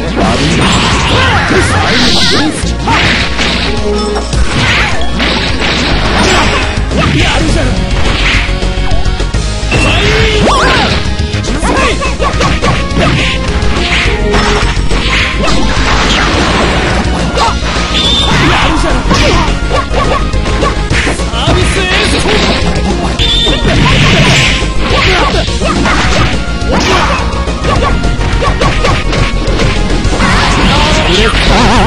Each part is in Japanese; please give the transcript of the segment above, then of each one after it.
Bobby. Oh!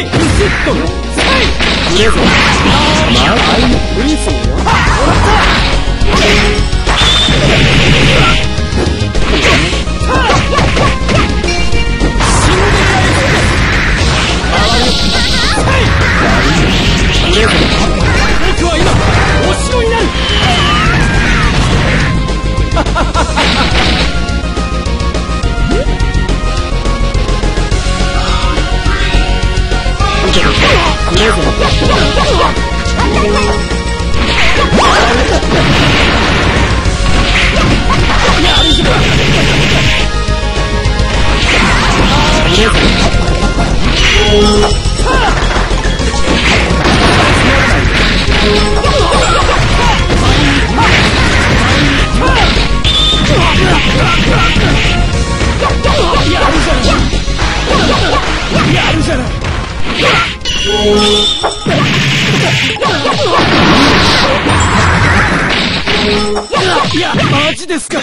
イブスパイマーカイリンけど、とえず、いやいやマジですか。